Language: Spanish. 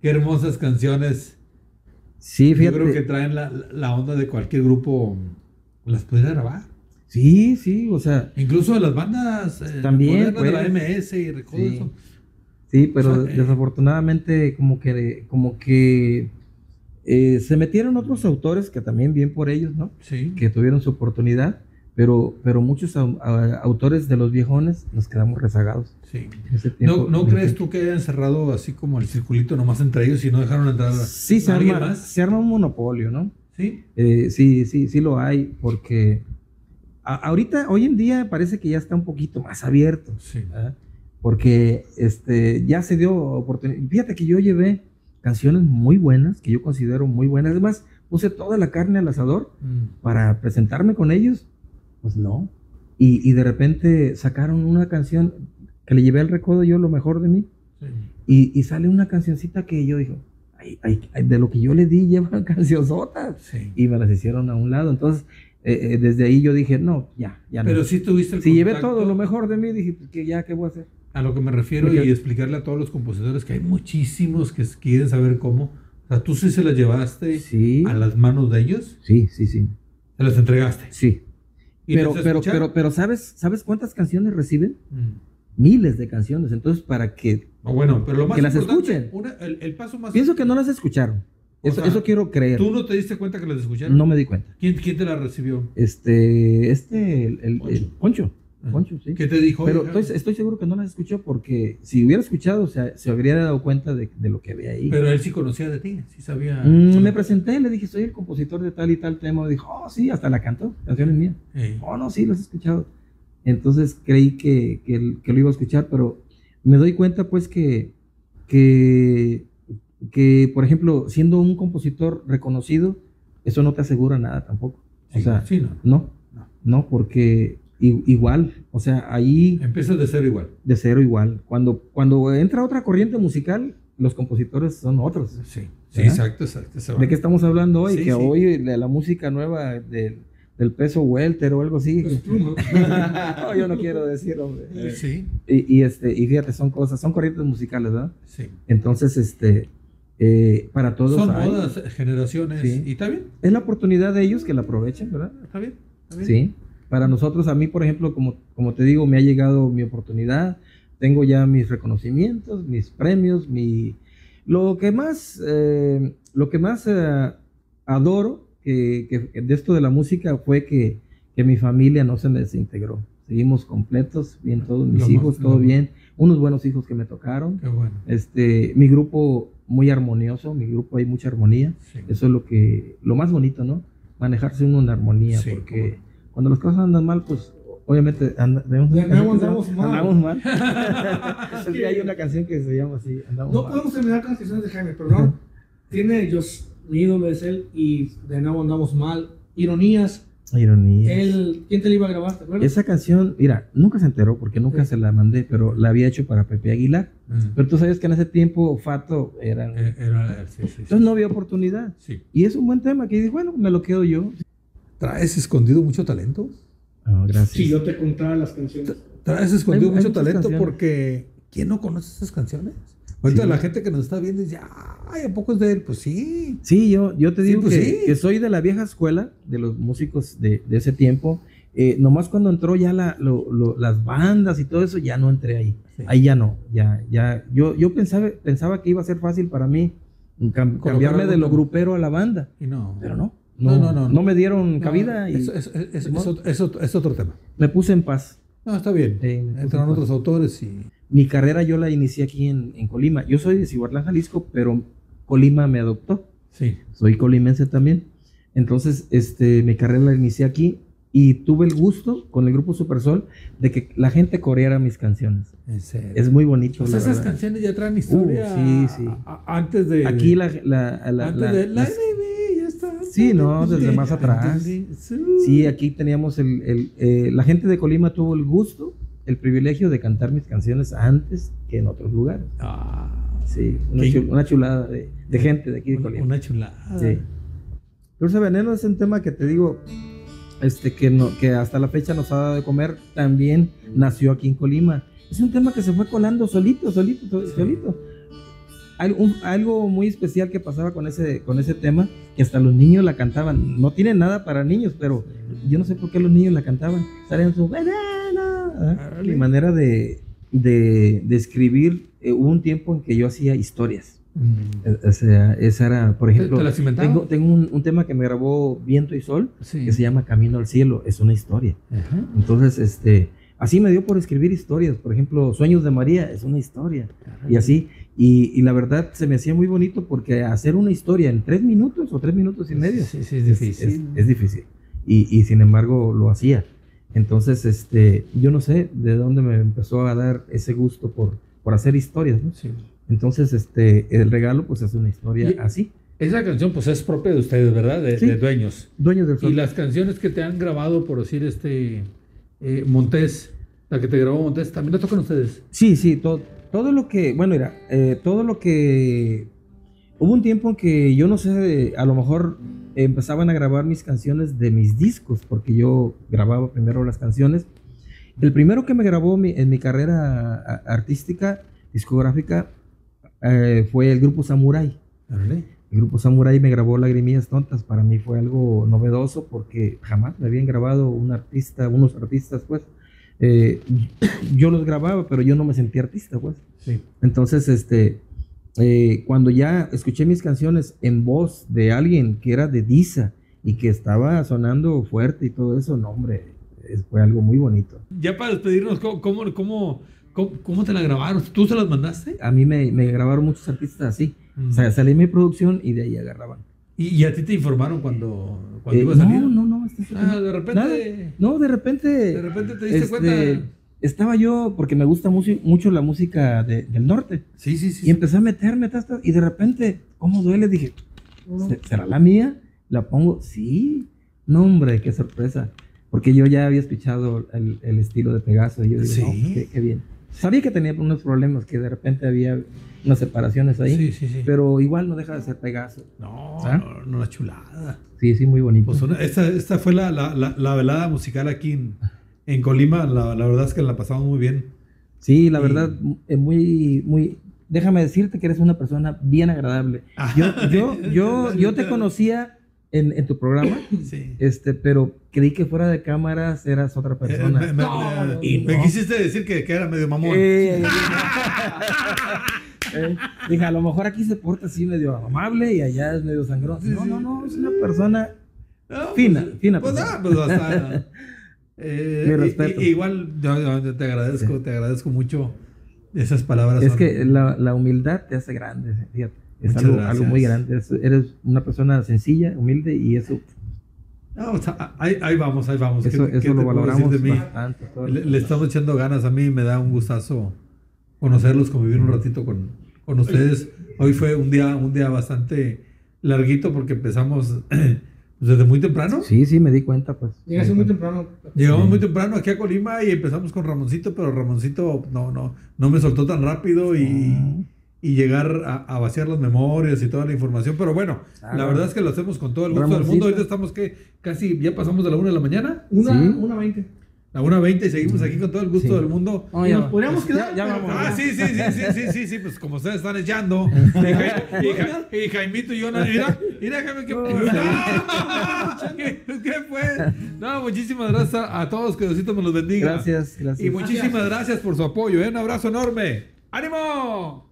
Qué hermosas canciones. Sí, Yo fíjate. creo que traen la, la onda de cualquier grupo. Las puedes grabar. Sí, sí, o sea, Incluso de las bandas eh, También, modernas de la pues. MS y recuerdo Sí. eso. sí, pero O sea, eh, desafortunadamente como que, como que eh, se metieron otros autores que también bien por ellos, ¿no? Sí. Que tuvieron su oportunidad, pero, pero muchos au- a- autores de los viejones nos quedamos rezagados. sí. ese tiempo. ¿No, ¿No crees tú que hayan cerrado así como el circulito nomás entre ellos y no dejaron entrar a Sí, se alguien arma, más? se arma un monopolio, ¿no? Sí. Eh, sí, sí, sí lo hay, porque a- ahorita, hoy en día parece que ya está un poquito más abierto, Sí. ¿verdad? porque este, ya se dio oportunidad. Fíjate que yo llevé canciones muy buenas, que yo considero muy buenas, además puse toda la carne al asador Mm. para presentarme con ellos, pues no. Y, y de repente sacaron una canción que le llevé al recodo yo lo mejor de mí, Sí. y, y sale una cancioncita que yo digo, ay, ay, ay, de lo que yo le di llevan cancionzotas Sí. y me las hicieron a un lado. Entonces, eh, eh, desde ahí yo dije, no, ya, ya Pero no. sí tuviste el si llevé todo lo mejor de mí, dije, pues que ya, ¿qué voy a hacer? A lo que me refiero Porque- y explicarle a todos los compositores que hay muchísimos que quieren saber cómo. O sea, tú sí se las llevaste Sí, a las manos de ellos, sí, sí, sí, se las entregaste. sí. ¿Y Pero, pero, pero, pero, ¿sabes, ¿sabes cuántas canciones reciben? Mm. Miles de canciones. Entonces, para que... No, bueno, pero lo más Que las escuchen. una- el, el paso más... Pienso que no las escucharon. Eso, sea, eso quiero creer. ¿Tú no te diste cuenta que las escucharon? No me di cuenta. ¿Quién, quién te las recibió? Este, este, el, el- el- Poncho. Poncho, sí. ¿Qué te dijo? Pero estoy, estoy seguro que no las escuchó porque si hubiera escuchado, o sea, se habría dado cuenta de, de lo que había ahí. Pero él sí conocía de ti, sí sabía. Mm, me presenté, le dije, soy el compositor de tal y tal tema. Me dijo, oh, sí, hasta la cantó, canciones mías. Oh, no, sí, las he escuchado. Entonces creí que, que, que lo iba a escuchar, pero me doy cuenta, pues, que, que, que, por ejemplo, siendo un compositor reconocido, eso no te asegura nada tampoco. O Sí, sea, sí, no. no, No. no, porque i- igual, o sea, ahí Empiezas de cero igual. de cero igual. Cuando, cuando entra otra corriente musical, los compositores son otros. Sí, sí, exacto, exacto. ¿De qué estamos hablando hoy? Sí, que sí. hoy de la música nueva del, del peso welter o algo así. Pues ¿no? yo no quiero decir, hombre. Sí, Y, y, este, y fíjate, son cosas, son corrientes musicales, ¿verdad? sí. Entonces, este, eh, para todos Son hay. modas, generaciones. Sí. ¿Y está bien? Es la oportunidad de ellos que la aprovechen, ¿verdad? ¿Está bien? ¿Está bien? Sí. Para nosotros, a mí, por ejemplo, como, como te digo, me ha llegado mi oportunidad. Tengo ya mis reconocimientos, mis premios, mi... Lo que más, eh, lo que más eh, adoro que, que de esto de la música fue que, que mi familia no se me desintegró. Seguimos completos, bien todos mis Lo más- hijos, todo lo- bien. Unos buenos hijos que me tocaron. Qué bueno. Este, mi grupo muy armonioso, mi grupo hay mucha armonía. Sí. Eso es lo que, lo más bonito, ¿no? Manejarse uno en armonía, Sí, porque cuando las cosas andan mal, pues obviamente Ya andamos- andamos mal. Andamos mal. Hay una canción que se llama así, andamos No mal. podemos terminar con las canciones de Jaime, pero no. Tiene, yo, mi ídolo es él y de nuevo andamos mal. Ironías. Ironía. Él, ¿Quién te la iba a grabar? ¿Te acuerdas? Esa canción, mira, nunca se enteró porque nunca Sí. se la mandé, pero la había hecho para Pepe Aguilar. Mm. Pero tú sabes que en ese tiempo Fato era... Eh, Era, sí, sí, sí. Entonces no había oportunidad. Sí. Y es un buen tema que dije, bueno, me lo quedo yo. ¿Traes escondido mucho talento? Ah, gracias. Si yo te contara las canciones. Traes escondido Hay- mucho talento canciones. porque ¿quién no conoce esas canciones? Ahorita Sí. la gente que nos está viendo dice, ay, ¿a poco es de él? Pues sí. Sí, yo, yo te Sí, digo pues que, sí. que soy de la vieja escuela, de los músicos de, de ese tiempo. Eh, nomás cuando entró ya la- lo- lo- las bandas y todo eso, ya no entré ahí. Sí. Ahí ya no, ya, ya. Yo, yo pensaba, pensaba que iba a ser fácil para mí cam- cambiarme de lo grupero a la banda, Y no. pero no. No, no, no, no. me dieron cabida y es, otro- tema. me puse en paz. No, está bien. Puse Entraron en paz. otros autores y. Mi carrera yo la inicié aquí en, en Colima. Yo soy de Cihuatlán, Jalisco, pero Colima me adoptó. Sí. soy colimense también. Entonces, este, mi carrera la inicié aquí y tuve el gusto con el grupo Supersol de que la gente coreara mis canciones. En serio. Es muy bonito. O sea, la esas verdad. canciones ya traen historia. Uh, sí, sí. a- a- antes de. Aquí la, la, la- Antes la- de. Las-. Sí, no, desde más atrás. sí, aquí teníamos el, el, eh, la gente de Colima tuvo el gusto, el privilegio de cantar mis canciones antes que en otros lugares. Ah, Sí, una, Qué- chul- una chulada de, de gente de aquí de una, Colima. una chulada. Sí. Dulce Veneno es un tema que te digo, este, que, no, que hasta la fecha nos ha dado de comer, también nació aquí en Colima. Es un tema que se fue colando solito, solito, sol- Sí. Un- algo muy especial que pasaba con ese, con ese tema, que hasta los niños la cantaban. No tiene nada para niños, pero yo no sé por qué los niños la cantaban. Salen su veneno. ¿ah? Mi manera de, de, de escribir, eh, hubo un tiempo en que yo hacía historias. Eh, O sea, esa era, por ejemplo, ¿Te las inventaba? tengo, tengo un, un tema que me grabó Viento y Sol, Sí. que se llama Camino al Cielo, es una historia. Ajá. Entonces, este, así me dio por escribir historias. Por ejemplo, Sueños de María es una historia. Y así, y, y la verdad se me hacía muy bonito porque hacer una historia en tres minutos o tres minutos y medio Sí, sí, es difícil. es, es difícil. Y, y sin embargo lo hacía. Entonces, este, yo no sé de dónde me empezó a dar ese gusto por, por hacer historias. ¿no? Sí. Entonces, este, el regalo pues es una historia Y- así. Esa canción pues es propia de ustedes, ¿verdad? De, de dueños. Dueños del sol. Y las canciones que te han grabado, por decir, este eh, Montés, la que te grabó Montés, también la tocan ustedes. Sí, sí, todo, todo lo que, bueno, mira, eh, todo lo que... Hubo un tiempo en que yo no sé, a lo mejor empezaban a grabar mis canciones de mis discos, porque yo grababa primero las canciones. El primero que me grabó mi- en mi carrera artística, discográfica, eh, fue el grupo Samurai. El grupo Samurai me grabó Lagrimillas Tontas. Para mí fue algo novedoso porque jamás me habían grabado un artista, unos artistas, pues. Eh, yo los grababa, pero yo no me sentía artista, pues. Sí. Entonces, este, eh, cuando ya escuché mis canciones en voz de alguien que era de Disa y que estaba sonando fuerte y todo eso, no, hombre, fue algo muy bonito. Ya para despedirnos, ¿cómo, cómo, cómo, cómo- cómo te la grabaron? ¿Tú se las mandaste? A mí me, me grabaron muchos artistas así. O sea, salí mi producción y de ahí agarraban. ¿Y, y a ti te informaron cuando, cuando Eh, iba a salir? no, no, no. este- Ah, de repente, Nada. No, de repente. de repente te diste este, cuenta. Estaba yo, porque me gusta mucho, mucho la música de- del norte, Sí, sí, sí. y empecé a meterme, ta, ta, y de repente, ¿cómo duele? Dije, "¿Se- ¿será la mía? ¿La pongo? Sí. No, hombre, qué sorpresa. Porque yo ya había escuchado el, el estilo de Pegaso, y yo digo, Sí. no, qué, qué bien. Sabía que tenía unos problemas, que de repente había unas separaciones ahí, Sí, sí, sí. pero igual no deja de ser Pegaso. no, ¿Ah? no, no, la chulada. Sí, sí, muy bonito. Pues una- esta, esta fue la, la, la, la velada musical aquí en, en Colima. La, la verdad es que la pasamos muy bien. Sí, la Y- verdad, es muy, muy. Déjame decirte que eres una persona bien agradable. Yo, yo, yo, yo te conocía en, en tu programa, Sí. este, pero creí que fuera de cámaras eras otra Eh, persona. me, me- No, me- no, y me no. quisiste decir que, que era medio mamón. Eh, eh, dije, a lo mejor aquí se porta así medio amable y allá es medio sangrón. Sí, No, sí. no, no, es una persona. No, Fina, pues, fina Pues, persona. ah, pues hasta. eh, Mi respeto. y- igual yo, yo te agradezco, te agradezco mucho esas palabras. Es son- que la, la humildad te hace grande, fíjate. Es algo, algo muy grande. Es- eres una persona sencilla, humilde y eso, No, o sea, ahí, ahí vamos, ahí vamos. eso, ¿Qué- qué eso lo valoramos decir de mí? bastante. todo Le, estamos echando ganas. A mí me da un gustazo conocerlos, convivir un ratito con, con ustedes. Hoy fue un día, un día bastante larguito porque empezamos desde muy temprano. Sí, sí, me di cuenta, pues. Llegaste muy temprano. Llegamos Sí. muy temprano aquí a Colima y empezamos con Ramoncito, pero Ramoncito no, no, no me soltó tan rápido y. y llegar a, a vaciar las memorias y toda la información. Pero bueno, Ah, la verdad es que lo hacemos con todo el gusto del mundo. Ahorita estamos que casi ya pasamos de la una de la mañana, Una, Sí. una veinte. la una veinte y seguimos aquí con todo el gusto Sí. del mundo. No, Y ya nos va. podríamos Ya- quedar, ya vamos. Ah, sí, sí, sí, sí, sí, sí, sí, pues como ustedes están echando. Y, Ja- y Ja- y Jaimito y yo, no, mira, mira, Jaime, ¿qué, ¿Qué, qué fue? No, muchísimas gracias a, a todos, que Diosito me los bendiga. Gracias, gracias. Y muchísimas gracias por su apoyo, ¿eh? Un abrazo enorme. ¡Ánimo!